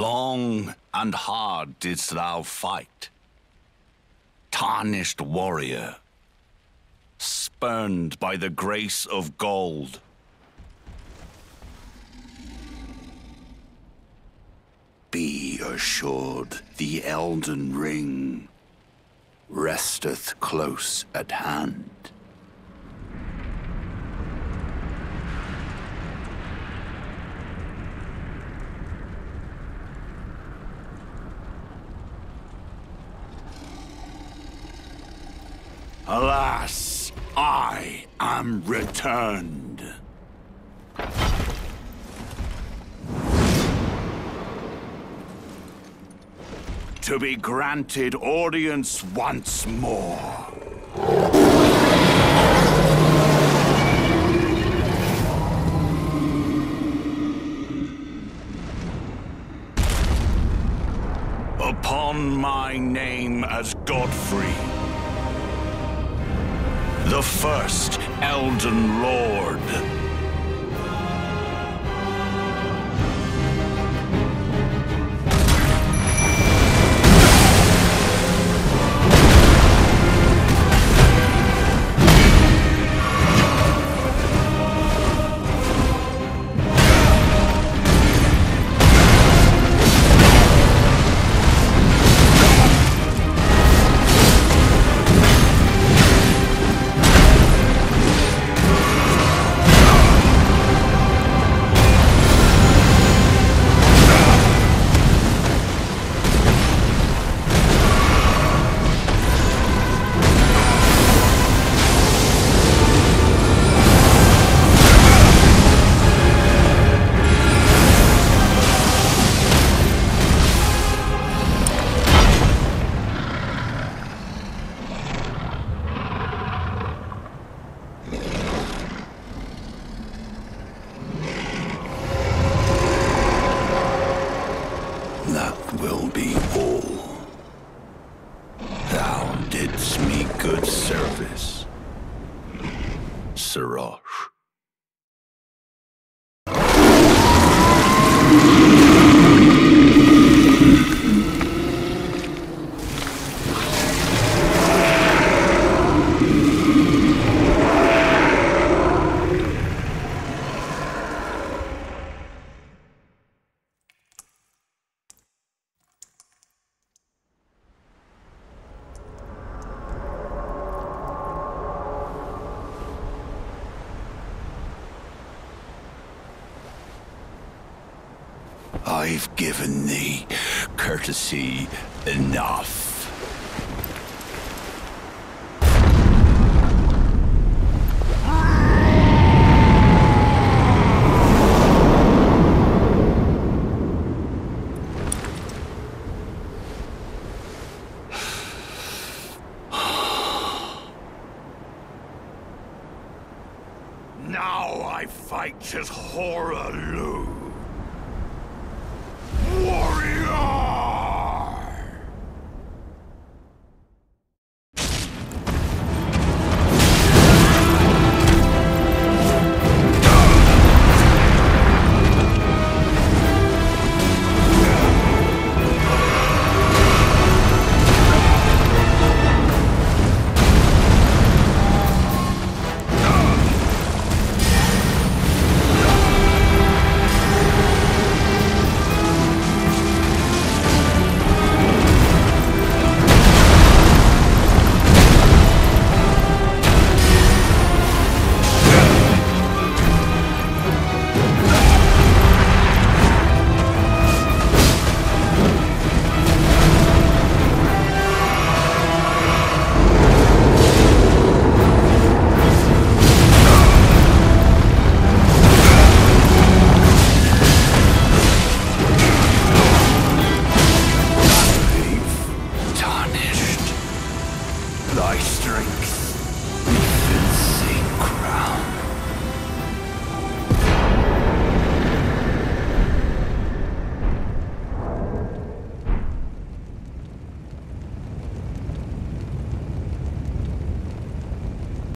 Long and hard didst thou fight, tarnished warrior, spurned by the grace of gold. Be assured the Elden Ring resteth close at hand. Alas, I am returned. To be granted audience once more. Upon my name as Godfrey the first Elden Lord. Sirosh. I've given thee courtesy enough. Now I fight as Hoarah Loux. strength.